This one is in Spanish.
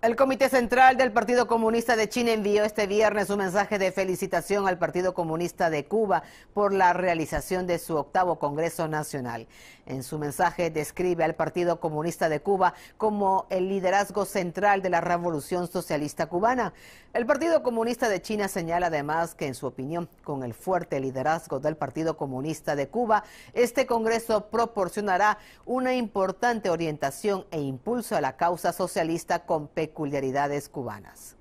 El Comité Central del Partido Comunista de China envió este viernes un mensaje de felicitación al Partido Comunista de Cuba por la realización de su octavo Congreso Nacional. En su mensaje describe al Partido Comunista de Cuba como el liderazgo central de la Revolución Socialista Cubana. El Partido Comunista de China señala además que, en su opinión, con el fuerte liderazgo del Partido Comunista de Cuba, este Congreso proporcionará una importante orientación e impulso a la causa socialista con peculiaridades cubanas.